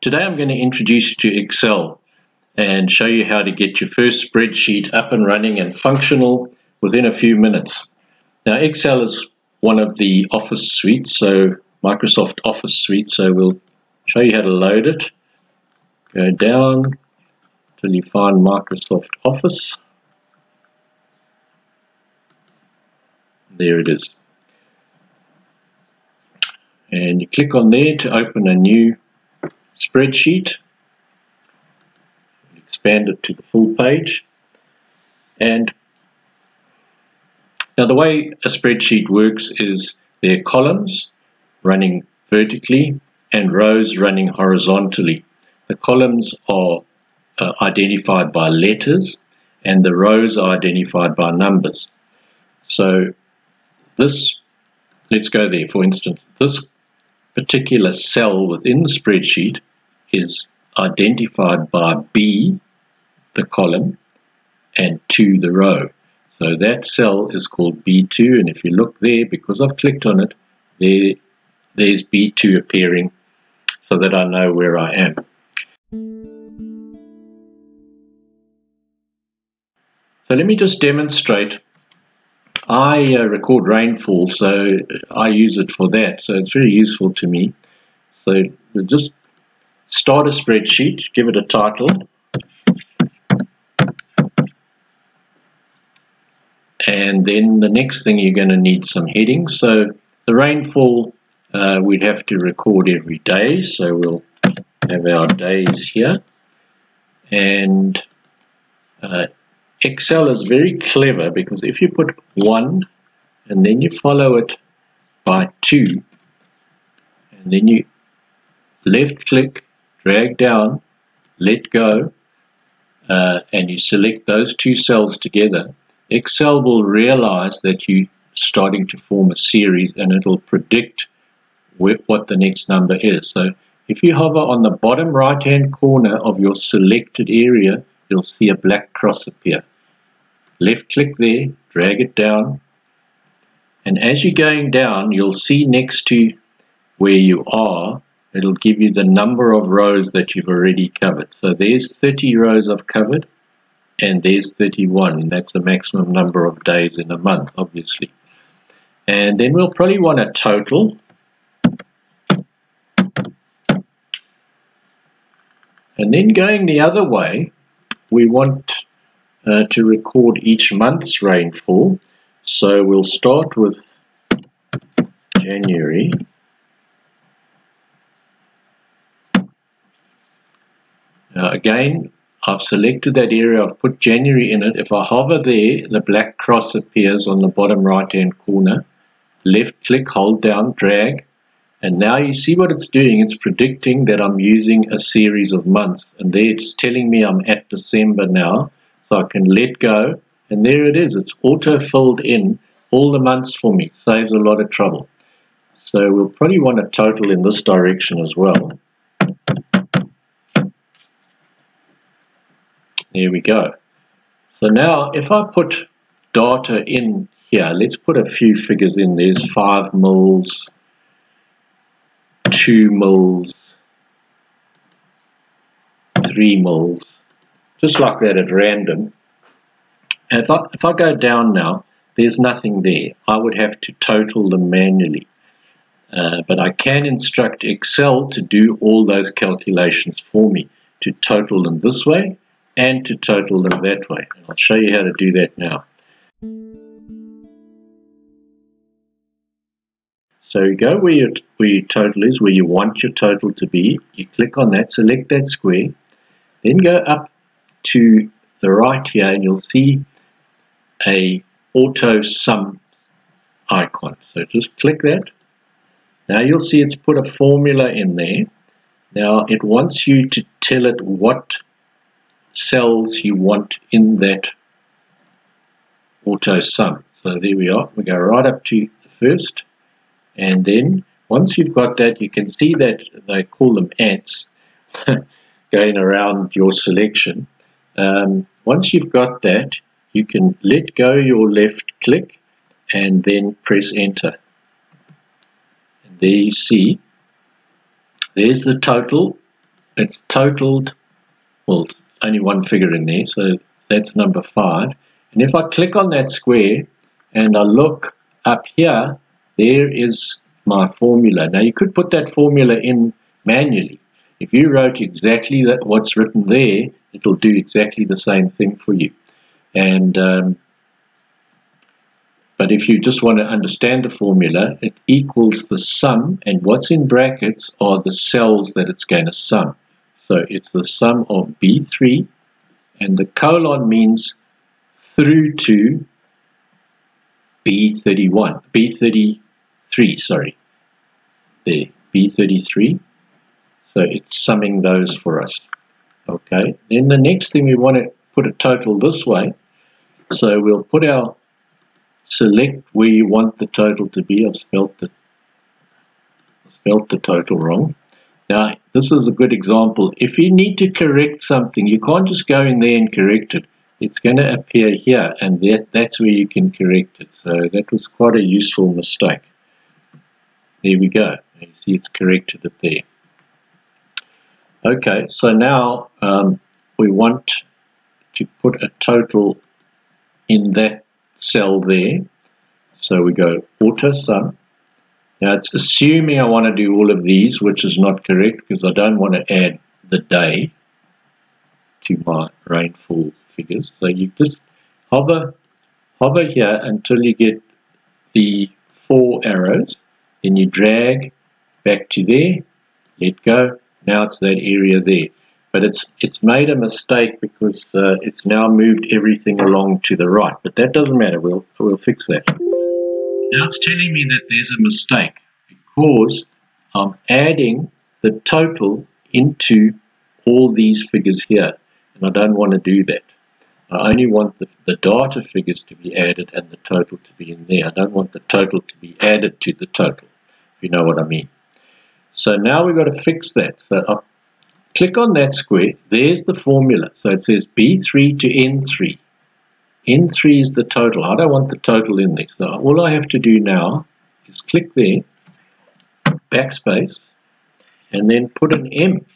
Today I'm going to introduce you to Excel and show you how to get your first spreadsheet up and running and functional within a few minutes. Now Excel is one of the Office suites, so Microsoft Office suite, so we'll show you how to load it. Go down till you find Microsoft Office. There it is. And you click on there to open a new spreadsheet. Expand it to the full page. And now the way a spreadsheet works is there are columns running vertically and rows running horizontally. The columns are uh, identified by letters and the rows are identified by numbers. So this, let's go there for instance, this particular cell within the spreadsheet is identified by B, the column, and 2, the row. So that cell is called B2, and if you look there, because I've clicked on it, there, there's B2 appearing so that I know where I am. So let me just demonstrate. I uh, record rainfall, so I use it for that. So it's very useful to me. So just start a spreadsheet, give it a title. And then the next thing you're going to need some headings. So the rainfall uh, we'd have to record every day. So we'll have our days here. And uh, Excel is very clever because if you put 1 and then you follow it by 2 and then you left click, drag down, let go uh, and you select those two cells together, Excel will realize that you're starting to form a series and it'll predict what the next number is. So if you hover on the bottom right hand corner of your selected area, you'll see a black cross appear. Left click there, drag it down, and as you're going down, you'll see next to where you are, it'll give you the number of rows that you've already covered. So there's 30 rows I've covered, and there's 31, and that's the maximum number of days in a month, obviously. And then we'll probably want a total. And then going the other way, we want uh, to record each month's rainfall. So we'll start with January. Now again, I've selected that area, I've put January in it. If I hover there, the black cross appears on the bottom right hand corner. Left click, hold down, drag, and now you see what it's doing. It's predicting that I'm using a series of months. And there it's telling me I'm at December now. So I can let go. And there it is. It's auto-filled in all the months for me. Saves a lot of trouble. So we'll probably want a total in this direction as well. There we go. So now if I put data in here, let's put a few figures in. There's 5 mils, 2 mils, 3 mils, just like that at random. And if I, if I go down now, there's nothing there. I would have to total them manually. Uh, but I can instruct Excel to do all those calculations for me, to total them this way and to total them that way. And I'll show you how to do that now. So you go where your, where your total is, where you want your total to be. You click on that, select that square, then go up to the right here and you'll see a auto sum icon. So just click that. Now you'll see it's put a formula in there. Now it wants you to tell it what cells you want in that auto sum. So there we are. We go right up to the first and then once you've got that, you can see that they call them ants going around your selection. Um, once you've got that, you can let go your left click and then press enter. And there you see, there's the total. It's totaled, well, only one figure in there, so that's number 5. And if I click on that square and I look up here, there is my formula. Now you could put that formula in manually. If you wrote exactly that, what's written there, it'll do exactly the same thing for you. And um, but if you just want to understand the formula, it equals the sum, and what's in brackets are the cells that it's going to sum. So it's the sum of B3, and the colon means through to B31, B33, sorry, there, B33. So it's summing those for us. Okay, then the next thing we want to put a total this way. So we'll put our select where you want the total to be. I've spelt the, spelt the total wrong. Now, this is a good example. If you need to correct something, you can't just go in there and correct it. It's going to appear here, and that, that's where you can correct it. So that was quite a useful mistake. There we go. You see it's corrected it there. Okay, so now um, we want to put a total in that cell there. So we go auto sum. Now it's assuming I want to do all of these, which is not correct because I don't want to add the day to my rainfall figures. So you just hover, hover here until you get the four arrows. Then you drag back to there, let go. Now it's that area there but it's it's made a mistake because uh, it's now moved everything along to the right. But that doesn't matter. We'll we'll fix that. Now it's telling me that there's a mistake because I'm adding the total into all these figures here, and I don't want to do that. I only want the, the data figures to be added and the total to be in there. I don't want the total to be added to the total, you know what I mean. So now we've got to fix that. So I Click on that square. There's the formula. So it says B3 to N3. N3 is the total. I don't want the total in there. So all I have to do now is click there, backspace, and then put an M.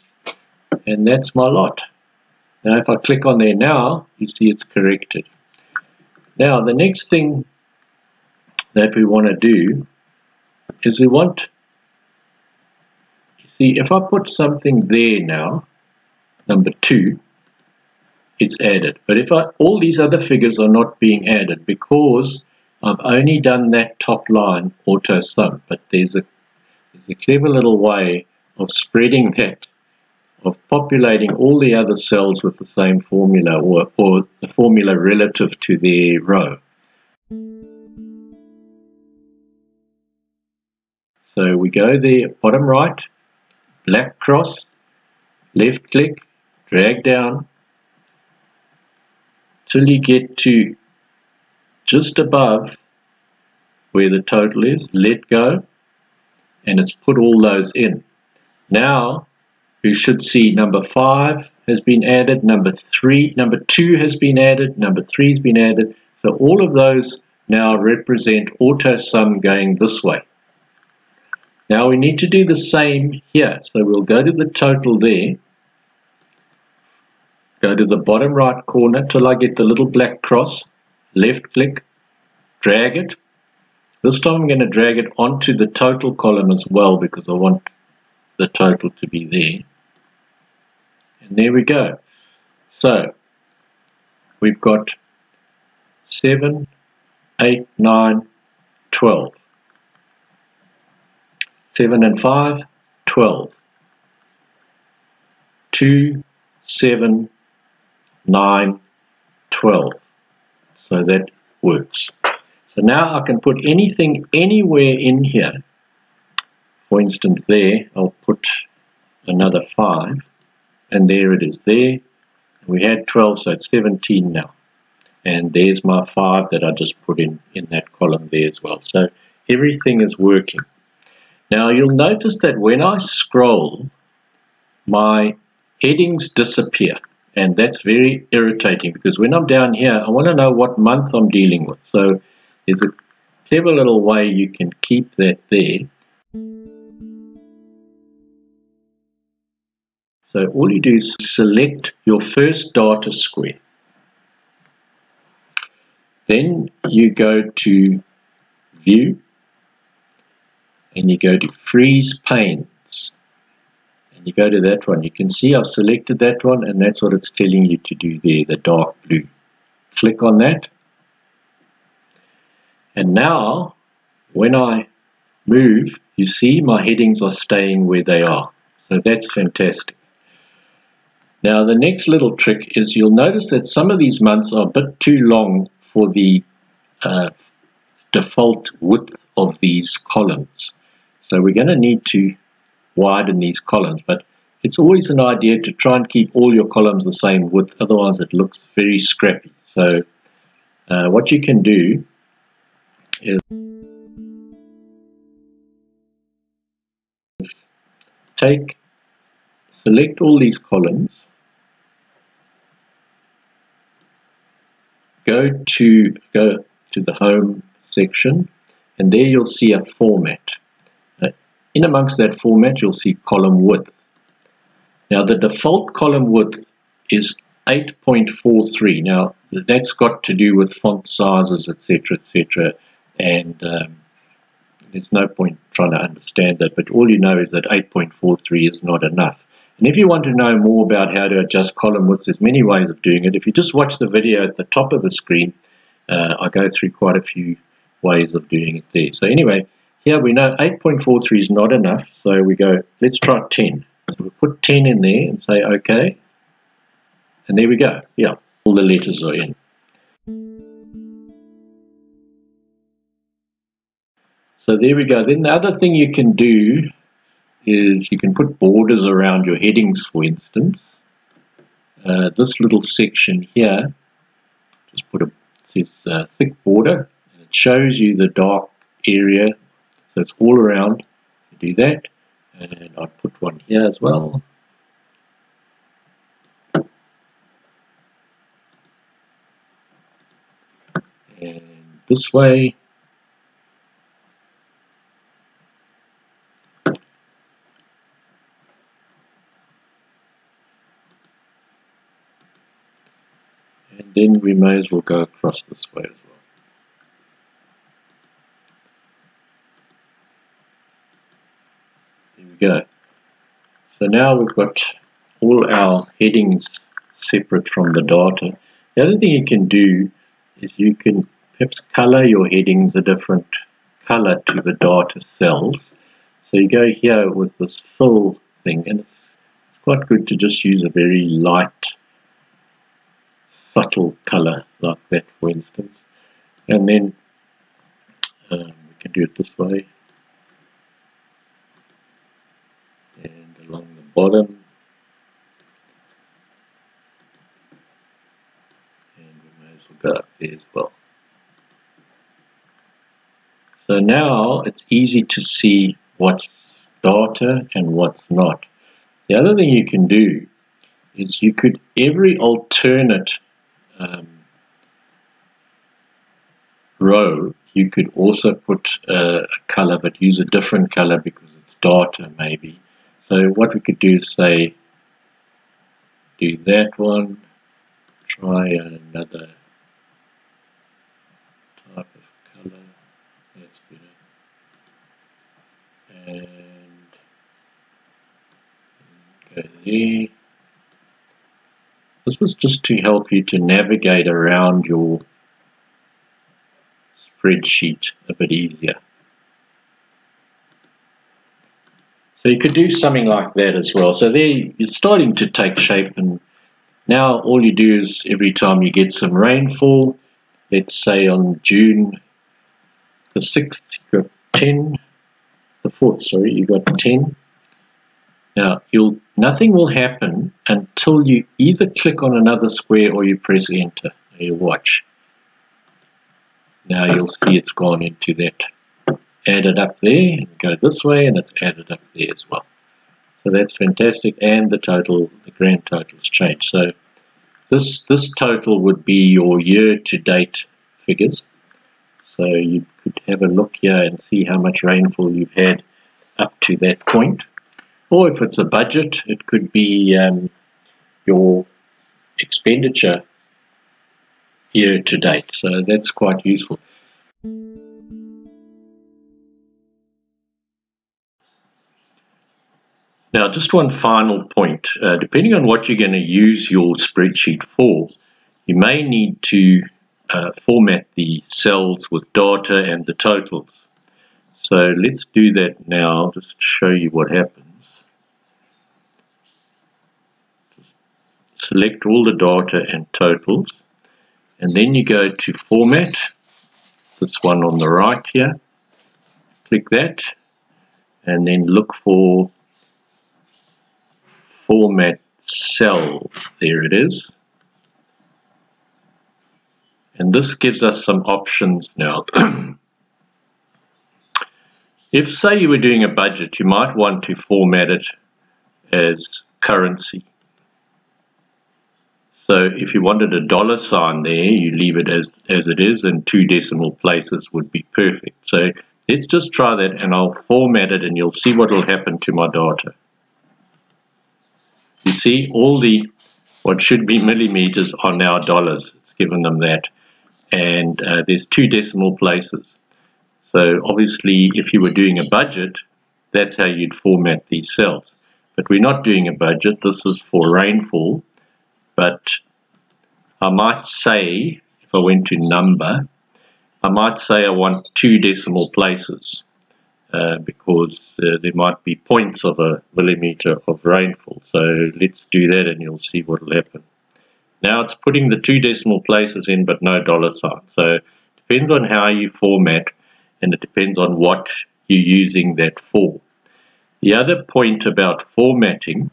And that's my lot. Now if I click on there now, you see it's corrected. Now the next thing that we want to do is we want See, if I put something there now, number 2, it's added. But if I, all these other figures are not being added because I've only done that top line auto sum, but there's a, there's a clever little way of spreading that, of populating all the other cells with the same formula or, or the formula relative to their row. So we go there, bottom right, black cross, left click, drag down till you get to just above where the total is, let go, and it's put all those in. Now you should see number five has been added, number three, number two has been added, number three has been added. So all of those now represent auto sum going this way. Now we need to do the same here. So we'll go to the total there. Go to the bottom right corner till I get the little black cross. Left click, drag it. This time I'm going to drag it onto the total column as well because I want the total to be there. And there we go. So we've got 7, 8, 9, 12. 7 and 5, 12. 2, 7, 9, 12. So that works. So now I can put anything anywhere in here. For instance, there, I'll put another 5. And there it is there. We had 12, so it's 17 now. And there's my 5 that I just put in, in that column there as well. So everything is working. Now you'll notice that when I scroll, my headings disappear. And that's very irritating because when I'm down here, I want to know what month I'm dealing with. So there's a clever little way you can keep that there. So all you do is select your first data square. Then you go to View and you go to Freeze Panes and you go to that one. You can see I've selected that one and that's what it's telling you to do there, the dark blue. Click on that and now when I move, you see my headings are staying where they are. So that's fantastic. Now the next little trick is you'll notice that some of these months are a bit too long for the uh, default width of these columns. So we're going to need to widen these columns, but it's always an idea to try and keep all your columns the same width, otherwise it looks very scrappy. So uh, what you can do is take, select all these columns go to go to the home section and there you'll see a format. In amongst that format you'll see column width. Now the default column width is 8.43. Now that's got to do with font sizes etc etc and um, there's no point trying to understand that but all you know is that 8.43 is not enough. And if you want to know more about how to adjust column widths, there's many ways of doing it. If you just watch the video at the top of the screen, uh, I go through quite a few ways of doing it there. So anyway, here we know 8.43 is not enough, so we go, let's try 10. So we put 10 in there and say OK, and there we go. Yeah, all the letters are in. So there we go. Then the other thing you can do is you can put borders around your headings, for instance. Uh, this little section here, just put a says, uh, thick border, and it shows you the dark area, so it's all around. Do that, and I'll put one here as well. And this way, And then we may as well go across this way as well. Go. So now we've got all our headings separate from the data. The other thing you can do is you can perhaps color your headings a different color to the data cells. So you go here with this fill thing and it's quite good to just use a very light subtle color like that for instance and then um, we can do it this way and along the bottom. And we may as well go up there as well. So now it's easy to see what's data and what's not. The other thing you can do is you could every alternate um, row, you could also put a color, but use a different color because it's data maybe. So what we could do is say, do that one, try another type of color, that's better, and go there. This is just to help you to navigate around your spreadsheet a bit easier. So you could do something like that as well. So there you're starting to take shape and now all you do is every time you get some rainfall, let's say on June the 6th you got 10, the 4th sorry, you got 10. Now you'll Nothing will happen until you either click on another square or you press enter. You watch. Now you'll see it's gone into that. Added up there, and go this way, and it's added up there as well. So that's fantastic, and the total, the grand total has changed. So this this total would be your year-to-date figures. So you could have a look here and see how much rainfall you've had up to that point. Or if it's a budget, it could be um, your expenditure year to date. So that's quite useful. Now, just one final point. Uh, depending on what you're going to use your spreadsheet for, you may need to uh, format the cells with data and the totals. So let's do that now, I'll just show you what happens. Just select all the data and totals, and then you go to Format, this one on the right here, click that, and then look for format cells. There it is. And this gives us some options now. if, say, you were doing a budget, you might want to format it as currency. So if you wanted a dollar sign there, you leave it as, as it is, and two decimal places would be perfect. So let's just try that, and I'll format it, and you'll see what will happen to my data. You see, all the what should be millimeters are now dollars. It's given them that. And uh, there's two decimal places. So obviously, if you were doing a budget, that's how you'd format these cells. But we're not doing a budget. This is for rainfall. But I might say, if I went to number, I might say I want two decimal places. Uh, because uh, there might be points of a millimeter of rainfall. So let's do that and you'll see what will happen. Now it's putting the two decimal places in but no dollar sign. So it depends on how you format and it depends on what you're using that for. The other point about formatting,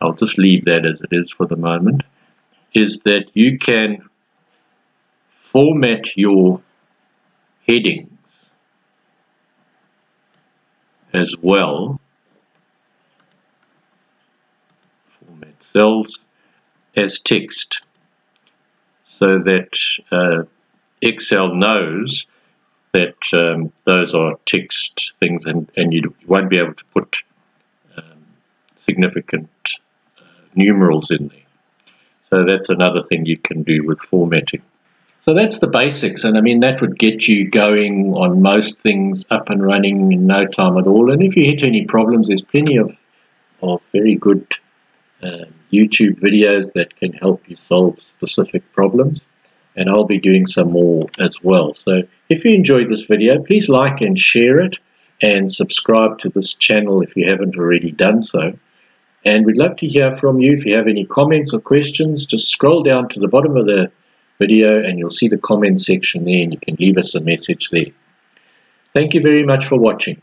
I'll just leave that as it is for the moment, is that you can format your heading as well format cells as text so that uh, Excel knows that um, those are text things and, and you won't be able to put um, significant uh, numerals in there. So that's another thing you can do with formatting. So that's the basics, and I mean that would get you going on most things up and running in no time at all. And if you hit any problems, there's plenty of of very good uh, YouTube videos that can help you solve specific problems. And I'll be doing some more as well. So if you enjoyed this video, please like and share it, and subscribe to this channel if you haven't already done so. And we'd love to hear from you. If you have any comments or questions, just scroll down to the bottom of the video and you'll see the comment section there and you can leave us a message there. Thank you very much for watching.